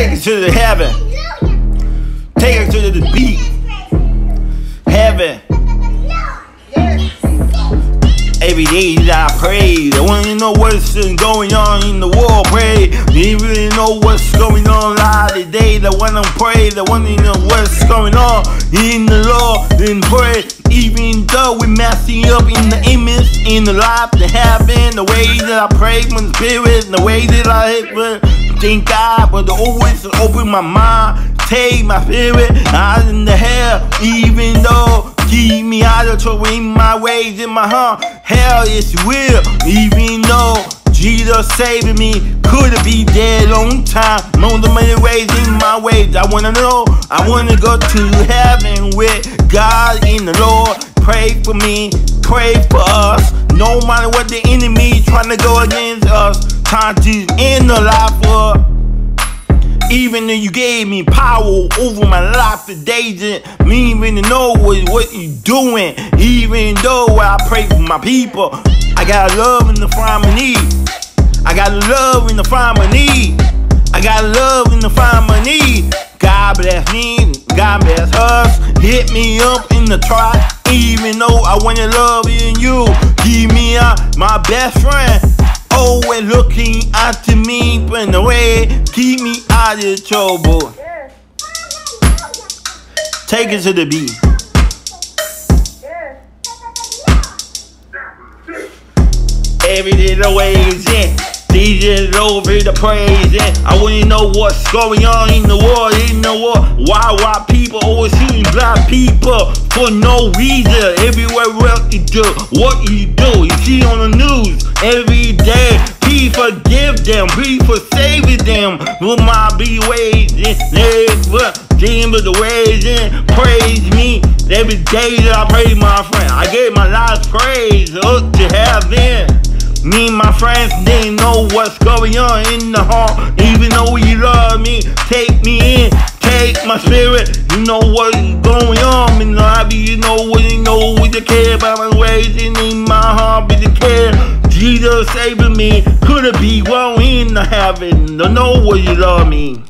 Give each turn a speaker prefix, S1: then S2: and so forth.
S1: Take it to the heaven. Take it to the beat. Heaven. Every day that I pray, I wanna know what's going on in the world. Pray, you really know what's going on today. The one I pray, one you know what's going on in the Lord. Then pray, even though we messing up in the image, in the life, the heaven, the way that I pray the spirit, the way that I thank God, but the always open my mind, take my spirit out in the hell, even though keep me out of trouble in my ways, in my heart. Hell, is real, even though Jesus saving me. Could have be dead long time. Know the many ways in my ways. I wanna know. I wanna go to heaven with God in the Lord. Pray for me, pray for us. No matter what the enemy trying to go against us, time to end the life for. Even though you gave me power over my life today, just me even know what, what you doing. Even though I pray for my people, I got love in the find my need. I got love in the find my need. I got love in the find my need. God bless me, God bless us. Hit me up in the try, even though I wanna love in you. Give me out my best friend. Always looking after me, in the way, keep me out of trouble. Take it to the beat. Every little ways in. DJ over the praise and I wanna know what's going on in the world, in the world. Why white people always shooting black people for no reason? Everywhere else you do, what you do, you see on the news every day. Please forgive them, please for saving them. Will my be and never dream of the ways and praise me every day that I pray, my friend. I gave my last praise up to heaven. Me and my friends didn't know what's going on in the heart. Even though you love me, take me in, take my spirit. You know what's going on in the lobby. You know what you know what you care about my ways and in my heart, but you care. Jesus saving me, could it be well in the heaven? Don't know what you love me.